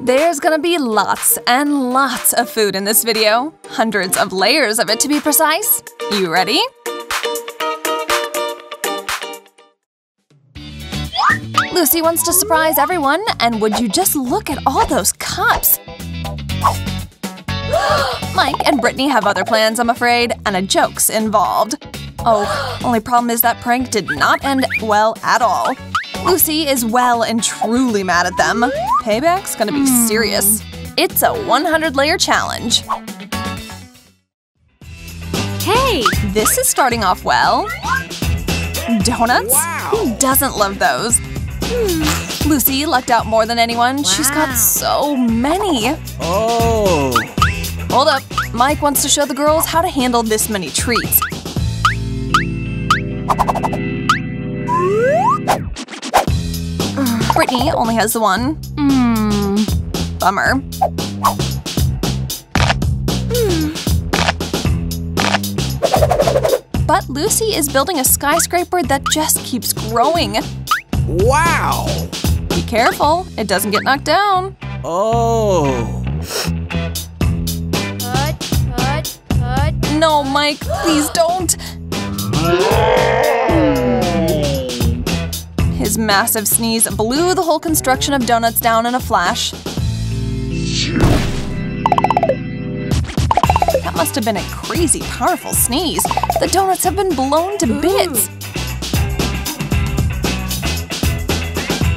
There's gonna be lots and lots of food in this video. Hundreds of layers of it to be precise. You ready? Lucy wants to surprise everyone, and would you just look at all those cups? Mike and Brittany have other plans, I'm afraid, and a joke's involved. Oh, only problem is that prank did not end well at all. Lucy is well and truly mad at them. Payback's gonna be hmm. serious. It's a 100 layer challenge. Hey! This is starting off well. Donuts? Who doesn't love those? Hmm, Lucy lucked out more than anyone. She's got so many. Oh. Hold up. Mike wants to show the girls how to handle this many treats. Brittany only has the one. Mmm. Bummer. Hmm. But Lucy is building a skyscraper that just keeps growing. Wow. Be careful, it doesn't get knocked down. Oh. Cut, cut, cut. No, Mike, please don't. Massive sneeze blew the whole construction of donuts down in a flash. That must have been a crazy powerful sneeze. The donuts have been blown to bits.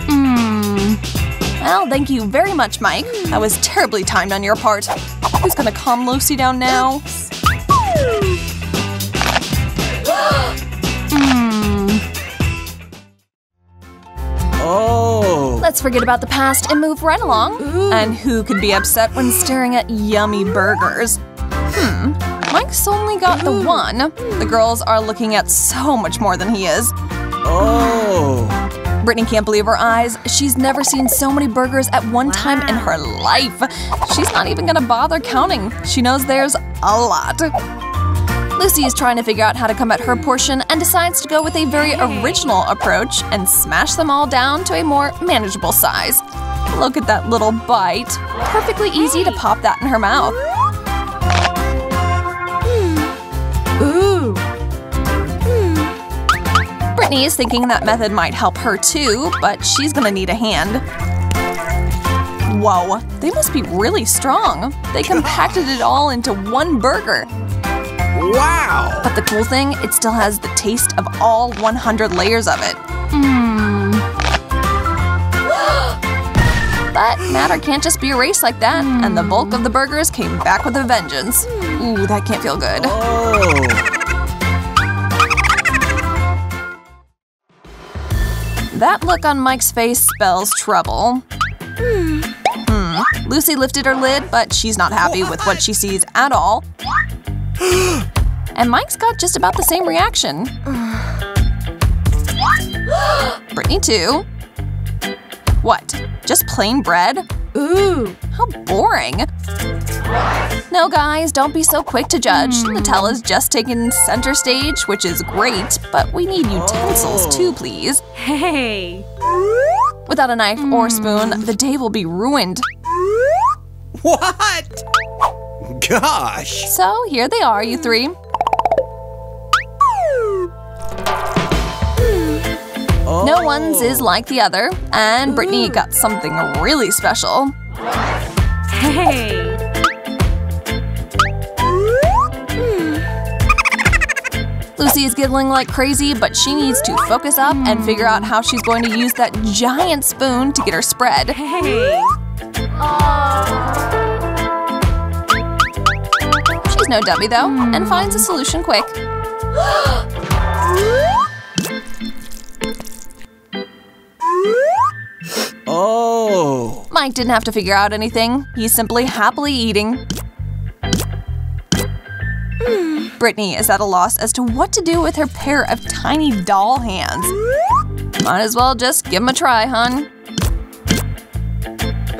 Mmm. Well, thank you very much, Mike. That was terribly timed on your part. Who's gonna calm Lucy down now? Let's forget about the past and move right along. And who could be upset when staring at yummy burgers? Hmm, Mike's only got the one. The girls are looking at so much more than he is. Oh. Brittany can't believe her eyes. She's never seen so many burgers at one time in her life. She's not even gonna bother counting. She knows there's a lot. Lucy is trying to figure out how to come at her portion and decides to go with a very original approach and smash them all down to a more manageable size. Look at that little bite. Perfectly easy to pop that in her mouth. Hmm. Ooh. Hmm. Brittany is thinking that method might help her too, but she's gonna need a hand. Whoa, they must be really strong. They compacted it all into one burger. But But the cool thing, it still has the taste of all 100 layers of it. Mmm. But matter can't just be erased like that, and the bulk of the burgers came back with a vengeance. Ooh, that can't feel good. Oh. That look on Mike's face spells trouble. Hmm. Hmm. Lucy lifted her lid, but she's not happy with what she sees at all. And Mike's got just about the same reaction. Brittany too. What? Just plain bread? Ooh. How boring. No, guys, don't be so quick to judge. Hmm. Nutella's just taken center stage, which is great, but we need utensils too, oh. please. Hey. Without a knife or hmm. spoon, the day will be ruined. What? Gosh. So here they are, you three. No one's is like the other, and Brittany got something really special. Hey. Lucy is giggling like crazy, but she needs to focus up and figure out how she's going to use that giant spoon to get her spread. Hey. She's no dummy though, and finds a solution quick. Oh. Mike didn't have to figure out anything. He's simply happily eating. Brittany is at a loss as to what to do with her pair of tiny doll hands. Might as well just give them a try, hun.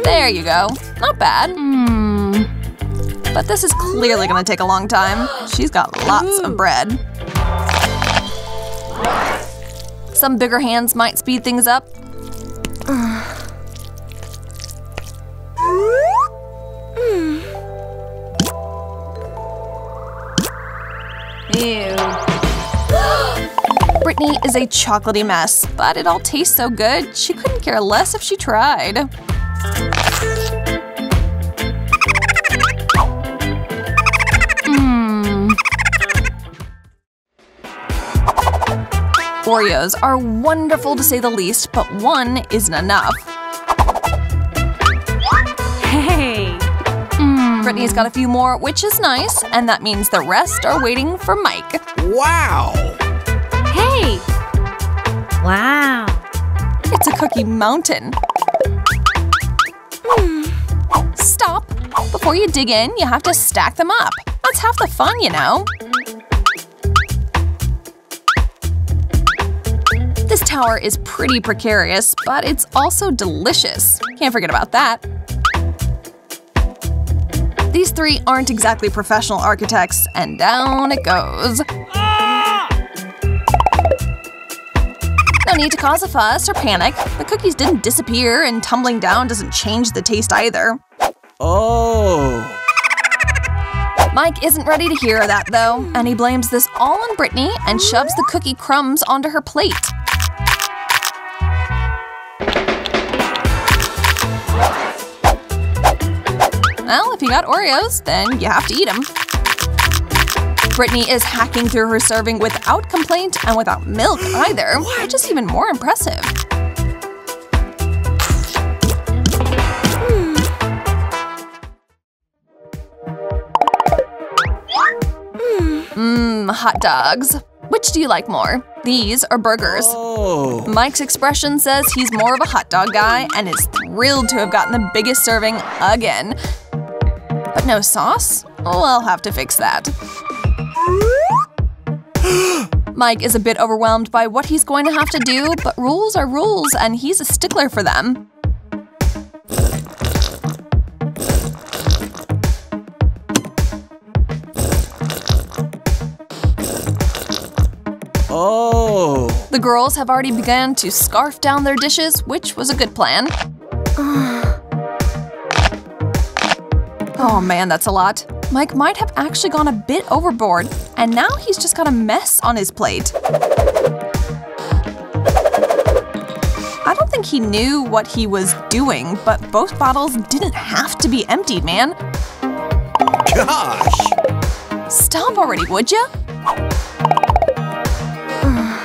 There you go. Not bad. Mmm. But this is clearly gonna take a long time. She's got lots of bread. Some bigger hands might speed things up. Is a chocolatey mess, but it all tastes so good, she couldn't care less if she tried. Hmm. Oreos are wonderful to say the least, but one isn't enough. Hey. Brittany's got a few more, which is nice, and that means the rest are waiting for Mike. Wow. Hey. Wow. It's a cookie mountain. Hmm. Stop! Before you dig in, you have to stack them up. That's half the fun, you know. This tower is pretty precarious, but it's also delicious. Can't forget about that. These three aren't exactly professional architects, and down it goes. No need to cause a fuss or panic. The cookies didn't disappear, and tumbling down doesn't change the taste either. Oh. Mike isn't ready to hear that, though, and he blames this all on Brittany and shoves the cookie crumbs onto her plate. Well, if you got Oreos, then you have to eat them. Brittany is hacking through her serving without complaint and without milk either, which is even more impressive. Mmm, hot dogs. Which do you like more? These or burgers? Oh. Mike's expression says he's more of a hot dog guy and is thrilled to have gotten the biggest serving again. But no sauce? We'll have to fix that. Mike is a bit overwhelmed by what he's going to have to do, but rules are rules and he's a stickler for them. Oh. The girls have already begun to scarf down their dishes, which was a good plan. oh man, that's a lot. Mike might have actually gone a bit overboard, and now he's just got a mess on his plate. I don't think he knew what he was doing, but both bottles didn't have to be emptied, man. Gosh. Stop already, would ya?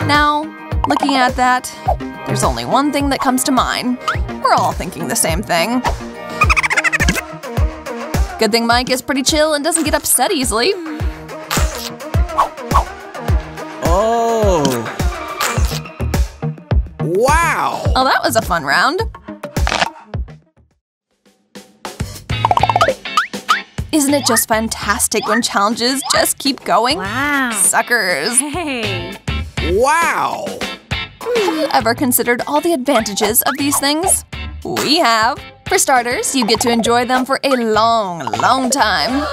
Now, looking at that, there's only one thing that comes to mind. We're all thinking the same thing. Good thing Mike is pretty chill and doesn't get upset easily. Oh. Wow. Oh, that was a fun round. Isn't it just fantastic when challenges just keep going? Wow. Suckers! Hey. Wow. Have you ever considered all the advantages of these things? We have. For starters, you get to enjoy them for a long, long time.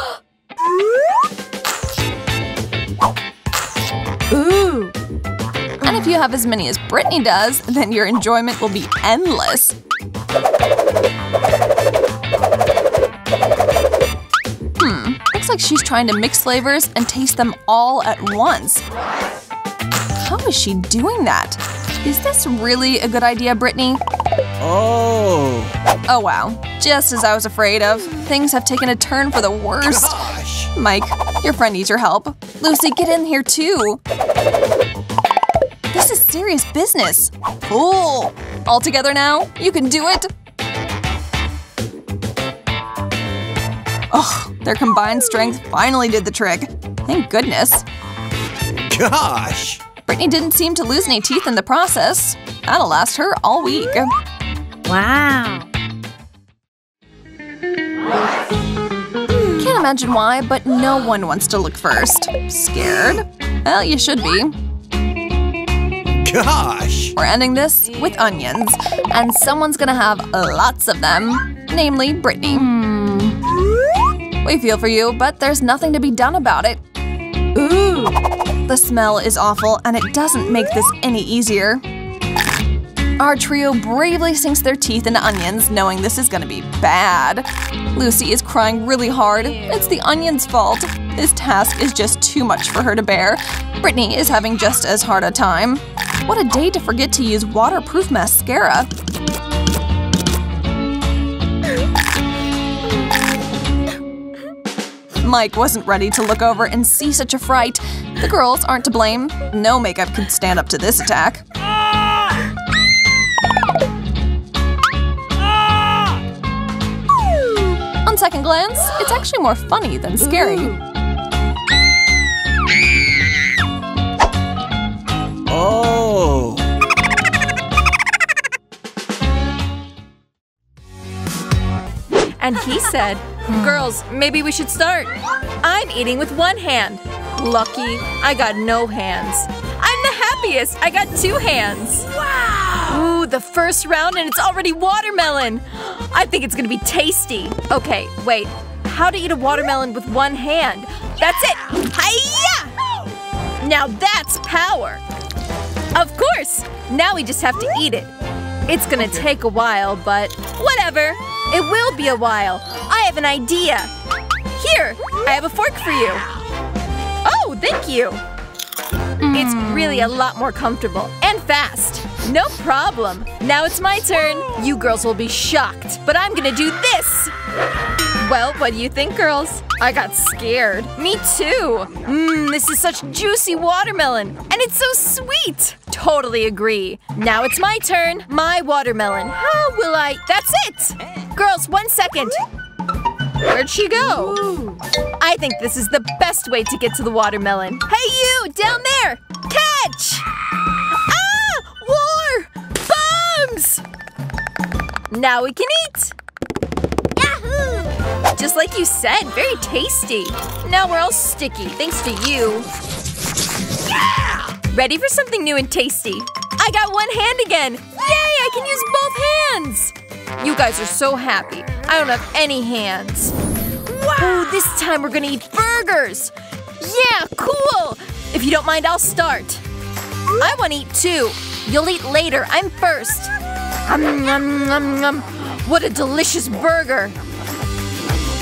Ooh. And if you have as many as Brittany does, then your enjoyment will be endless. Hmm, looks like she's trying to mix flavors and taste them all at once. How is she doing that? Is this really a good idea, Brittany? Oh. Oh wow, just as I was afraid of. Things have taken a turn for the worst. Gosh. Mike, your friend needs your help. Lucy, get in here too. This is serious business. Cool. All together now? You can do it. Ugh, their combined strength finally did the trick. Thank goodness. Gosh. Brittany didn't seem to lose any teeth in the process. That'll last her all week. Wow. Can't imagine why, but no one wants to look first. Scared? Well, you should be. Gosh. We're ending this with onions, and someone's gonna have lots of them, namely Brittany. Hmm. We feel for you, but there's nothing to be done about it. Ooh. The smell is awful, and it doesn't make this any easier. Our trio bravely sinks their teeth into onions, knowing this is gonna be bad. Lucy is crying really hard. It's the onions' fault. This task is just too much for her to bear. Brittany is having just as hard a time. What a day to forget to use waterproof mascara. Mike wasn't ready to look over and see such a fright. The girls aren't to blame. No makeup could stand up to this attack. Second glance, it's actually more funny than scary. Oh. And he said, Girls, maybe we should start. I'm eating with one hand. Lucky, I got no hands. I'm the happiest. I got two hands. Wow! Ooh, the first round and it's already watermelon. I think it's gonna be tasty. Okay, wait. How to eat a watermelon with one hand? That's it. Hiya! Now that's power. Of course! Now we just have to eat it. It's gonna take a while, but whatever. It will be a while. I have an idea. Here, I have a fork for you. Oh, thank you. It's mm. really a lot more comfortable and fast. No problem. Now it's my turn. You girls will be shocked, but I'm gonna do this. Well, what do you think, girls? I got scared. Me too. Mmm, this is such juicy watermelon. And it's so sweet. Totally agree. Now it's my turn. My watermelon. How will I? That's it! Girls, one second. Where'd she go? I think this is the best way to get to the watermelon. Hey, you! Down there! Catch! Now we can eat! Yahoo! Just like you said, very tasty. Now we're all sticky, thanks to you. Yeah! Ready for something new and tasty? I got one hand again! Yay! I can use both hands! You guys are so happy. I don't have any hands. Wow! this time we're gonna eat burgers! Yeah, cool! If you don't mind, I'll start. I want to eat too. You'll eat later. I'm first. Um, um, um, um. What a delicious burger!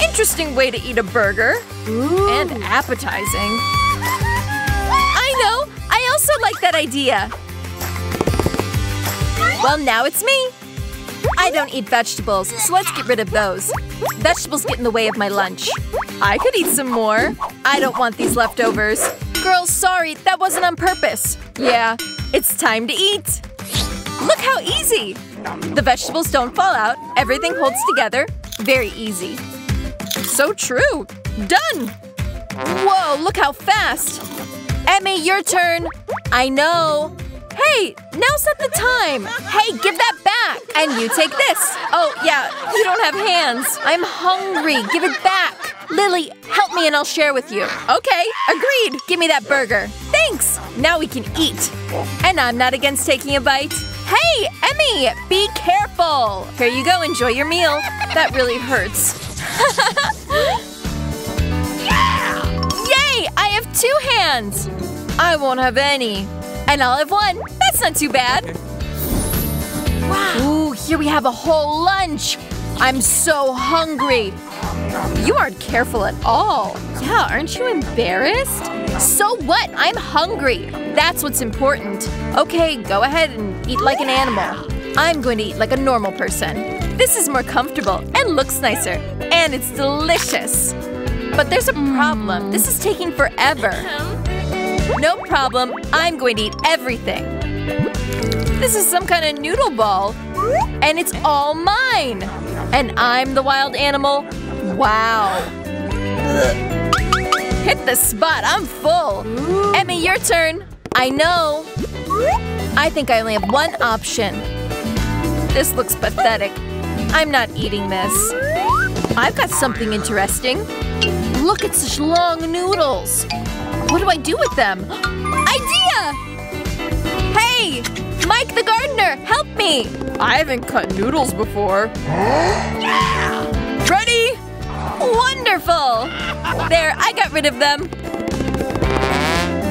Interesting way to eat a burger. And appetizing. I know! I also like that idea. Well, now it's me. I don't eat vegetables, so let's get rid of those. Vegetables get in the way of my lunch. I could eat some more. I don't want these leftovers. Girls, sorry, that wasn't on purpose. Yeah, it's time to eat. Look how easy! The vegetables don't fall out, everything holds together. Very easy. So true. Done! Whoa, look how fast! Emmy, your turn! I know! Hey, now set the time! Hey, give that back! And you take this! Oh, yeah, you don't have hands. I'm hungry. Give it back! Lily, help me and I'll share with you. Okay, agreed. Give me that burger. Thanks! Now we can eat. And I'm not against taking a bite. Hey, Emmy! Be careful! Here you go, enjoy your meal. That really hurts. Yay! I have two hands! I won't have any. And I'll have one. That's not too bad. Wow. Ooh, here we have a whole lunch. I'm so hungry. You aren't careful at all. Yeah, aren't you embarrassed? So what? I'm hungry. That's what's important. Okay, go ahead and eat like an animal. I'm going to eat like a normal person. This is more comfortable and looks nicer. And it's delicious. But there's a problem. This is taking forever. No problem. I'm going to eat everything. This is some kind of noodle ball. And it's all mine. And I'm the wild animal. Wow. Hit the spot. I'm full. Emmy, your turn. I know. I think I only have one option. This looks pathetic. I'm not eating this. I've got something interesting. Look at such long noodles. What do I do with them? Idea! Hey! Gardener, help me! I haven't cut noodles before. yeah! Ready? Wonderful! There, I got rid of them.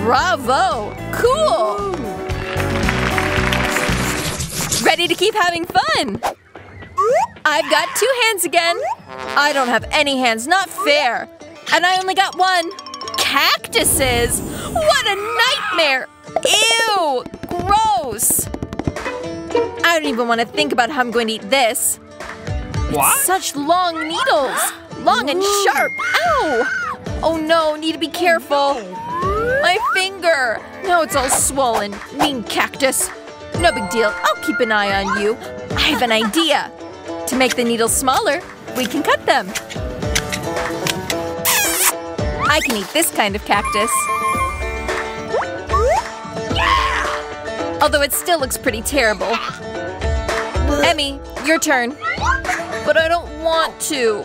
Bravo! Cool! Ready to keep having fun! I've got two hands again. I don't have any hands, not fair. And I only got one. Cactuses? What a nightmare! Ew! Gross! I don't even want to think about how I'm going to eat this. What? Such long needles! Long and sharp! Ow! Oh no, need to be careful. Oh, My finger! Now it's all swollen. Mean cactus. No big deal. I'll keep an eye on you. I have an idea. To make the needles smaller, we can cut them. I can eat this kind of cactus. Although it still looks pretty terrible. Emmy, your turn. But I don't want to.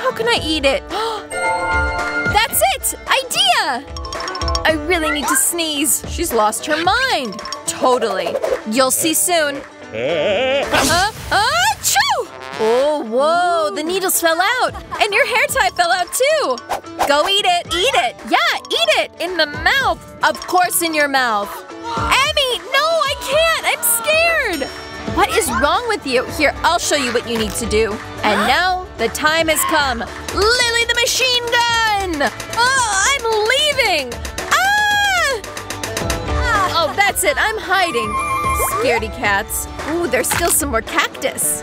How can I eat it? That's it! Idea! I really need to sneeze. She's lost her mind. Totally. You'll see soon. Uh, uh, achoo! Oh, whoa, the needles fell out. And your hair tie fell out too. Go eat it, eat it. Yeah, eat it. In the mouth. Of course in your mouth. Emmy, no, I can't. I'm scared. What is wrong with you? Here, I'll show you what you need to do. And now, the time has come. Lily the machine gun! Oh, I'm leaving! Ah! Oh, that's it. I'm hiding. Scaredy cats. Ooh, there's still some more cactus.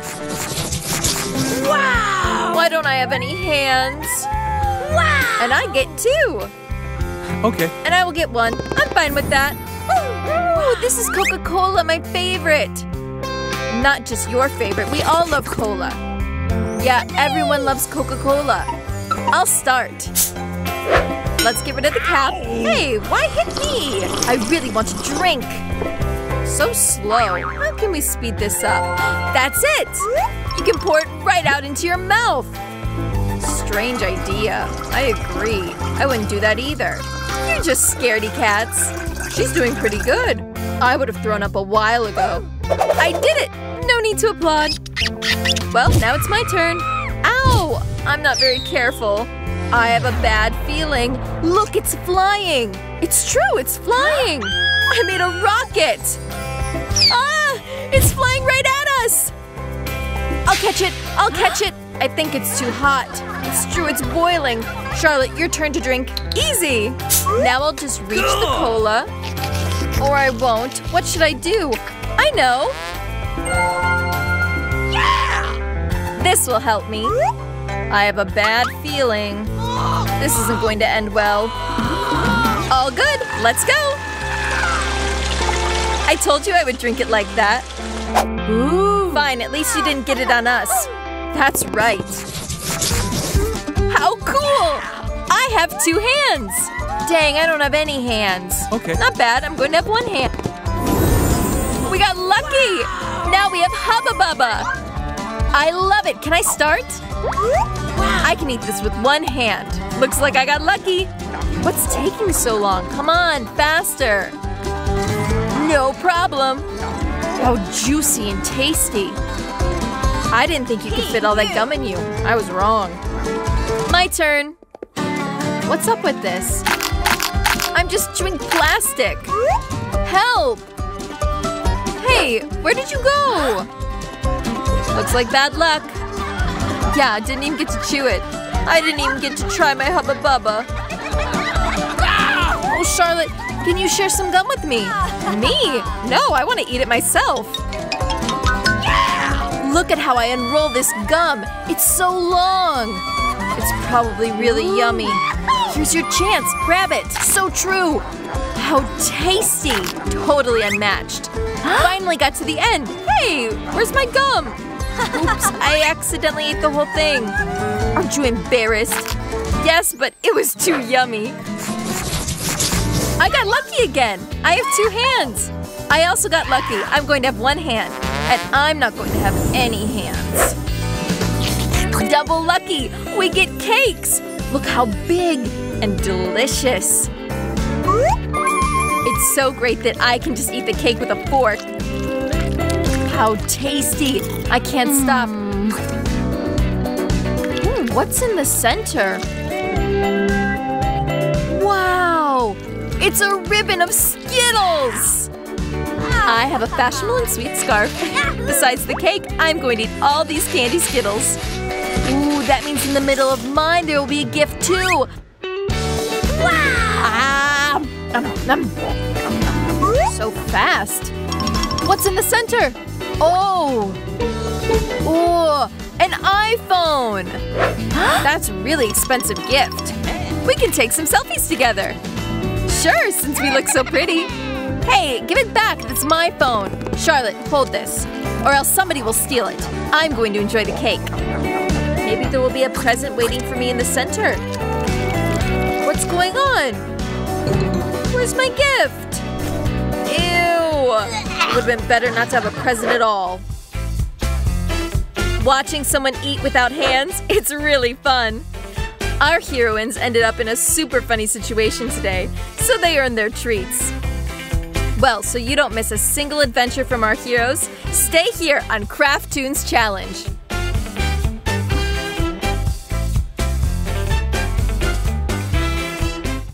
Wow! Why don't I have any hands? Wow! And I get two. Okay. And I will get one. I'm fine with that. Ooh, this is Coca-Cola, my favorite. Not just your favorite. We all love cola. Yeah, everyone loves Coca-Cola. I'll start. Let's get rid of the cap. Hey, why hit me? I really want to drink. So slow. How can we speed this up? That's it! You can pour it right out into your mouth. Strange idea. I agree. I wouldn't do that either. You're just scaredy cats. She's doing pretty good. I would have thrown up a while ago. I did it! Need to applaud. Well, now it's my turn. Ow! I'm not very careful. I have a bad feeling. Look, it's flying. It's true, it's flying. I made a rocket. Ah! It's flying right at us. I'll catch it. I'll catch it. I think it's too hot. It's true, it's boiling. Charlotte, your turn to drink. Easy. Now I'll just reach the cola. Or I won't. What should I do? I know. This will help me. I have a bad feeling. This isn't going to end well. All good. Let's go. I told you I would drink it like that. Ooh. Fine, at least you didn't get it on us. That's right. How cool! I have two hands! Dang, I don't have any hands. Okay. Not bad, I'm going to have one hand. We got lucky! Now we have Hubba Bubba! I love it! Can I start? I can eat this with one hand. Looks like I got lucky. What's taking so long? Come on, faster! No problem. How juicy and tasty. I didn't think you could fit all that gum in you. I was wrong. My turn. What's up with this? I'm just chewing plastic. Help! Hey, where did you go? Looks like bad luck. Yeah, I didn't even get to chew it. I didn't even get to try my Hubba Bubba. Ah! Oh, Charlotte, can you share some gum with me? Me? No, I want to eat it myself. Look at how I unroll this gum. It's so long. It's probably really yummy. Here's your chance. Grab it. So true. How tasty. Totally unmatched. Finally got to the end. Hey, where's my gum? Oops, I accidentally ate the whole thing. Aren't you embarrassed? Yes, but it was too yummy. I got lucky again. I have two hands. I also got lucky. I'm going to have one hand. And I'm not going to have any hands. Double lucky! We get cakes! Look how big and delicious. It's so great that I can just eat the cake with a fork. How tasty! I can't stop. Hmm, what's in the center? Wow! It's a ribbon of Skittles! I have a fashionable and sweet scarf. Besides the cake, I'm going to eat all these candy Skittles. Ooh, that means in the middle of mine there will be a gift too. Wow! Ah, so fast. What's in the center? Oh! Oh, an iPhone! That's a really expensive gift. We can take some selfies together. Sure, since we look so pretty. Hey, give it back. That's my phone. Charlotte, hold this. Or else somebody will steal it. I'm going to enjoy the cake. Maybe there will be a present waiting for me in the center. What's going on? Where's my gift? Ew! Would have been better not to have a present at all. Watching someone eat without hands, it's really fun. Our heroines ended up in a super funny situation today, so they earned their treats. Well, so you don't miss a single adventure from our heroes, stay here on CRAFTooNS Challenge.